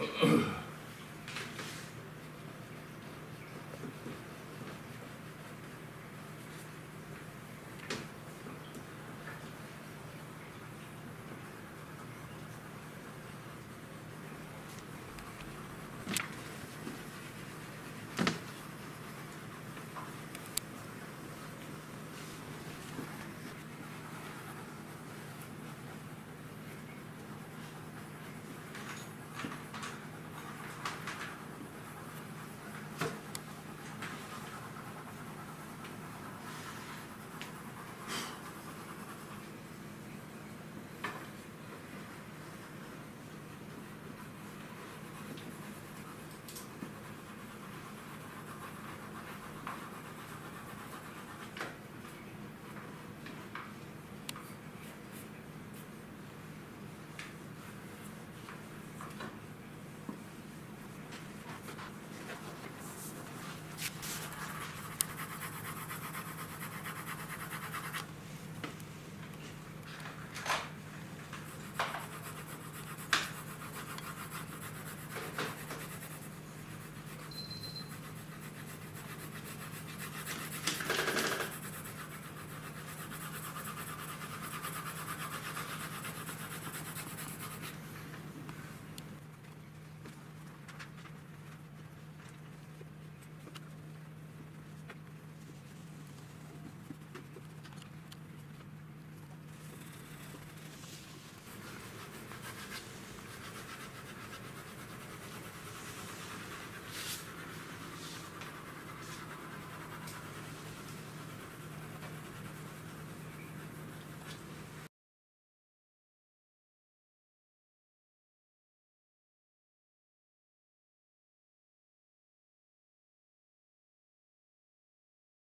Ugh.